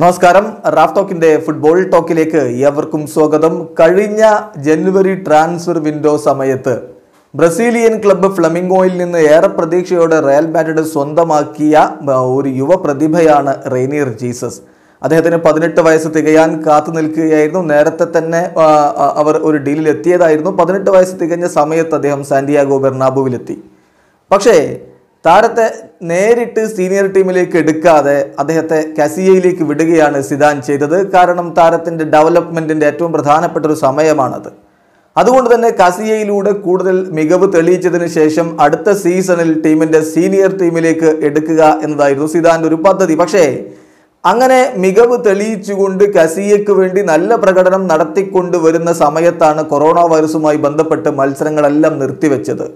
നമസ്കാരം. Raf ടോക്കിന്റെ football ടോക്കിലേക്ക് ഏവർക്കും സ്വാഗതം. കഴിഞ്ഞ ജനുവരി ട്രാൻസ്ഫർ വിൻഡോ സമയത്ത് ബ്രസീലിയൻ ക്ലബ്ബ് ഫ്ലമിംഗോയിൽ നിന്ന് ഏറെ പ്രതീക്ഷയോടെ റയൽ മാഡ്രിഡ് സ്വന്തമാക്കിയ ഒരു യുവ പ്രതിഭയാണ് റെയ്നിയർ ജീസസ്. അദ്ദേഹത്തിന് പതിനെട്ട് വയസ്സ് തികയാൻ കാത്തു നിൽക്കുകയായിരുന്നു. നേരത്തെ തന്നെ അവർ ഒരു ഡീലിൽ എത്തിയതായിരുന്നു പതിനെട്ട് വയസ്സ് തികഞ്ഞ സമയത്ത് അദ്ദേഹം സാന്റിയാഗോ ബെർണാബുവിലെത്തി. പക്ഷേ താരത്തെ നേരിട്ട് സീനിയർ ടീമിലേക്ക് എടുക്കാതെ അദ്ദേഹത്തെ കസിയയിലേക്ക് വിടുകയാണ് സിദാൻ ചെയ്തത്. കാരണം താരത്തിന്റെ ഡെവലപ്മെന്റിന്റെ ഏറ്റവും പ്രധാനപ്പെട്ട ഒരു സമയമാണത്. അതുകൊണ്ട് തന്നെ കസിയയിലൂടെ കൂടുതൽ മികവ് തെളിയിച്ചതിന് ശേഷം അടുത്ത സീസണിൽ ടീമിന്റെ സീനിയർ ടീമിലേക്ക് എടുക്കുക എന്നതായിരുന്നു സിദാന്റെ ഒരു പദ്ധതി. പക്ഷേ അങ്ങനെ മികവ് തെളിയിച്ചുകൊണ്ട് കസിയയ്ക്ക് വേണ്ടി നല്ല പ്രകടനം നടത്തിക്കൊണ്ട് വരുന്ന സമയത്താണ് കൊറോണ വൈറസുമായി ബന്ധപ്പെട്ട് മത്സരങ്ങളെല്ലാം നിർത്തിവെച്ചത്.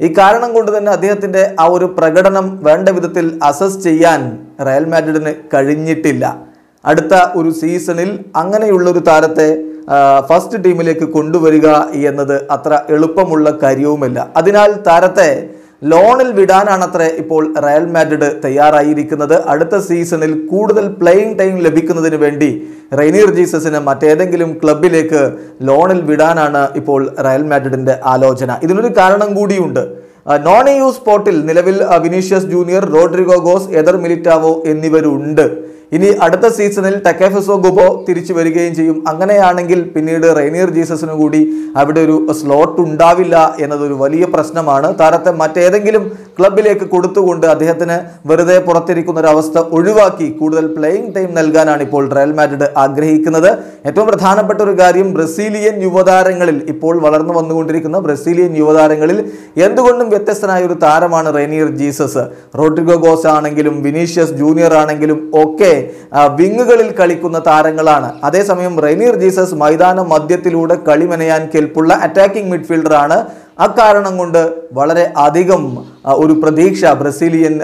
ഈ കാരണം കൊണ്ട് തന്നെ അദ്ദേഹത്തിന്റെ ആ ഒരു പ്രകടനം വേണ്ട വിധത്തിൽ അസസ് ചെയ്യാൻ റയൽ മാഡ്രിഡിന് കഴിഞ്ഞിട്ടില്ല. അടുത്ത ഒരു സീസണിൽ അങ്ങനെയുള്ളൊരു താരത്തെ ഫസ്റ്റ് ടീമിലേക്ക് കൊണ്ടുവരിക എന്നത് അത്ര എളുപ്പമുള്ള കാര്യവുമല്ല. അതിനാൽ താരത്തെ ലോണിൽ വിടാനാണ് വിടാനാണത്രേ ഇപ്പോൾ റയൽ മാഡ്രിഡ് തയ്യാറായിരിക്കുന്നത്. അടുത്ത സീസണിൽ കൂടുതൽ പ്ലേയിങ് ടൈം ലഭിക്കുന്നതിന് വേണ്ടി റെയ്നീർ ജീസസിന് മറ്റേതെങ്കിലും ക്ലബിലേക്ക് ലോണിൽ വിടാനാണ് ഇപ്പോൾ റയൽ മാഡ്രിഡിന്റെ ആലോചന. ഇതിനൊരു കാരണം കൂടിയുണ്ട്. നോൺ യു സ്പോട്ടിൽ നിലവിൽ Vinicius Junior Rodrygo Goes Eder Militao എന്നിവരുണ്ട്. ഇനി അടുത്ത സീസണിൽ ടക്കേഫസോ ഗുബോ തിരിച്ചു വരികയും ചെയ്യും. അങ്ങനെയാണെങ്കിൽ പിന്നീട് റെയ്നിയർ ജീസസിനു കൂടി അവിടെ ഒരു സ്ലോട്ട് ഉണ്ടാവില്ല എന്നതൊരു വലിയ പ്രശ്നമാണ്. താരത്തെ മറ്റേതെങ്കിലും ക്ലബിലേക്ക് കൊടുത്തുകൊണ്ട് അദ്ദേഹത്തിന് വെറുതെ പുറത്തിരിക്കുന്ന ഒരു അവസ്ഥ ഒഴിവാക്കി കൂടുതൽ പ്ലേയിങ് ടൈം നൽകാനാണ് ഇപ്പോൾ റയൽ മാഡ്രിഡ് ആഗ്രഹിക്കുന്നത്. ഏറ്റവും പ്രധാനപ്പെട്ട ഒരു കാര്യം ബ്രസീലിയൻ യുവതാരങ്ങളിൽ ഇപ്പോൾ വളർന്നു വന്നുകൊണ്ടിരിക്കുന്ന ബ്രസീലിയൻ യുവതാരങ്ങളിൽ എന്തുകൊണ്ടും വ്യത്യസ്തനായ ഒരു താരമാണ് റെയ്നിയർ ജീസസ് റോഡ്രിഗോ ഗോസ് ആണെങ്കിലും വിനീഷ്യസ് ജൂനിയർ ആണെങ്കിലും ഒക്കെ വിങ്ങുകളിൽ കളിക്കുന്ന താരങ്ങളാണ്. അതേസമയം റെനീർ ജീസസ് മൈതാന മധ്യത്തിലൂടെ കളിമെനയാൻ കെൽപ്പുള്ള അറ്റാക്കിംഗ് മിഡ്ഫീൽഡർ മിഡ്ഫീൽഡറാണ് അക്കാരണം കൊണ്ട് വളരെ അധികം ഒരു പ്രതീക്ഷ ബ്രസീലിയൻ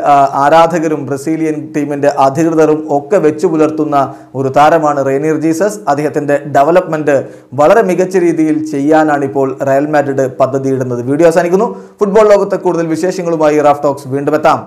ആരാധകരും ബ്രസീലിയൻ ടീമിന്റെ അധികൃതരും ഒക്കെ വെച്ചു പുലർത്തുന്ന ഒരു താരമാണ് റെനീർ ജീസസ്. അദ്ദേഹത്തിന്റെ ഡെവലപ്മെന്റ് വളരെ മികച്ച രീതിയിൽ ചെയ്യാനാണ് ഇപ്പോൾ റയൽ മാഡ്രിഡ് പദ്ധതിയിടുന്നത്. വീഡിയോ അവസാനിക്കുന്നു. ഫുട്ബോൾ ലോകത്തെ കൂടുതൽ വിശേഷങ്ങളുമായി റാഫ് ടോക്സ് വീണ്ടും എത്താം.